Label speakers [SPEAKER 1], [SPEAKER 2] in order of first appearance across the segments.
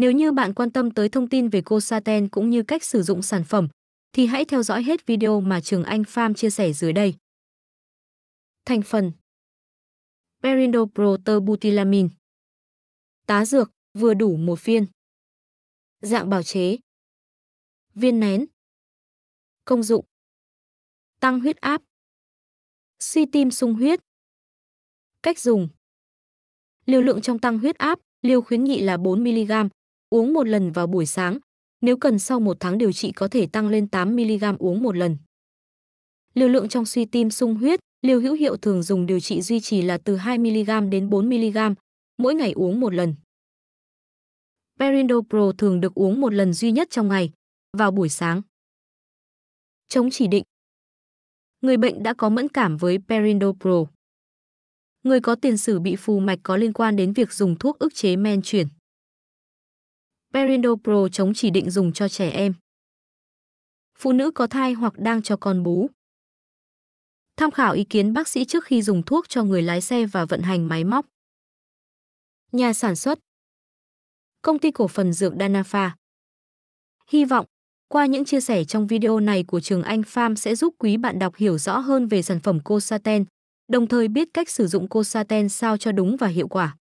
[SPEAKER 1] Nếu như bạn quan tâm tới thông tin về Cosaten cũng như cách sử dụng sản phẩm, thì hãy theo dõi hết video mà Trường Anh Farm chia sẻ dưới đây. Thành phần Perindoproterbutylamic Tá dược, vừa đủ một viên. Dạng bào chế Viên nén. Công dụng Tăng huyết áp. Suy tim sung huyết. Cách dùng Liều lượng trong tăng huyết áp, liều khuyến nghị là 4mg, uống một lần vào buổi sáng. Nếu cần sau một tháng điều trị có thể tăng lên 8mg uống một lần. Liều lượng trong suy tim sung huyết, liều hữu hiệu thường dùng điều trị duy trì là từ 2mg đến 4mg, mỗi ngày uống một lần. Perindopro thường được uống một lần duy nhất trong ngày, vào buổi sáng. Chống chỉ định Người bệnh đã có mẫn cảm với Perindopro. Người có tiền sử bị phù mạch có liên quan đến việc dùng thuốc ức chế men chuyển. Perindopro chống chỉ định dùng cho trẻ em. Phụ nữ có thai hoặc đang cho con bú. Tham khảo ý kiến bác sĩ trước khi dùng thuốc cho người lái xe và vận hành máy móc. Nhà sản xuất Công ty cổ phần dược Danafa Hy vọng, qua những chia sẻ trong video này của Trường Anh Farm sẽ giúp quý bạn đọc hiểu rõ hơn về sản phẩm Cosaten, đồng thời biết cách sử dụng Cosaten sao cho đúng và hiệu quả.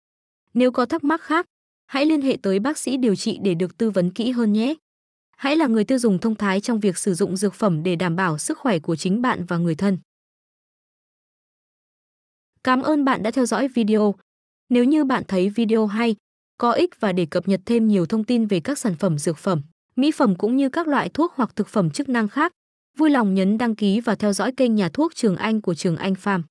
[SPEAKER 1] Nếu có thắc mắc khác, hãy liên hệ tới bác sĩ điều trị để được tư vấn kỹ hơn nhé. Hãy là người tiêu dùng thông thái trong việc sử dụng dược phẩm để đảm bảo sức khỏe của chính bạn và người thân. Cảm ơn bạn đã theo dõi video. Nếu như bạn thấy video hay, có ích và để cập nhật thêm nhiều thông tin về các sản phẩm dược phẩm, mỹ phẩm cũng như các loại thuốc hoặc thực phẩm chức năng khác, vui lòng nhấn đăng ký và theo dõi kênh nhà thuốc Trường Anh của Trường Anh Farm.